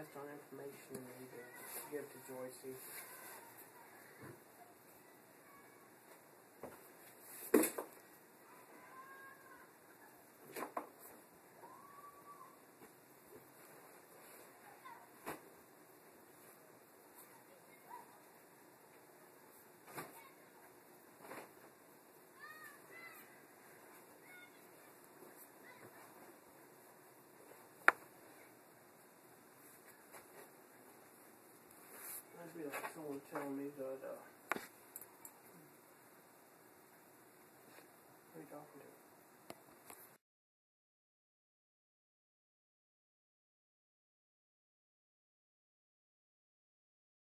passed on information and to give to Joycey. Someone telling me that uh,